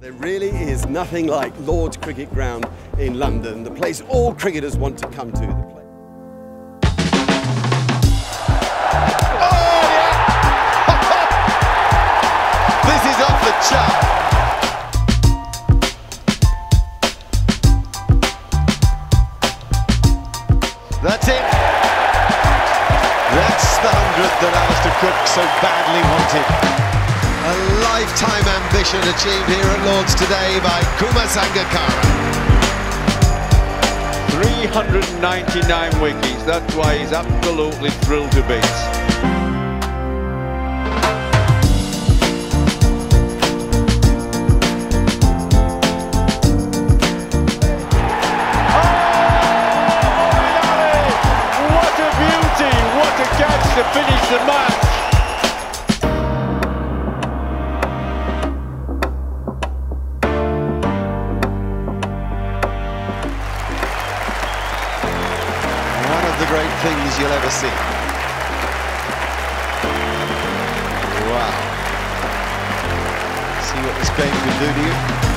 There really is nothing like Lord's Cricket Ground in London, the place all cricketers want to come to. The place. Oh, yeah. this is off the chart. That's it. That's the hundredth that Alastair Cook so badly wanted. A lifetime ambition achieved here at Lords today by Kumar Sangakkara. 399 wickets, that's why he's absolutely thrilled to bits. Oh, catch to finish the match! The great things you'll ever see. Wow. See what this game can do to you.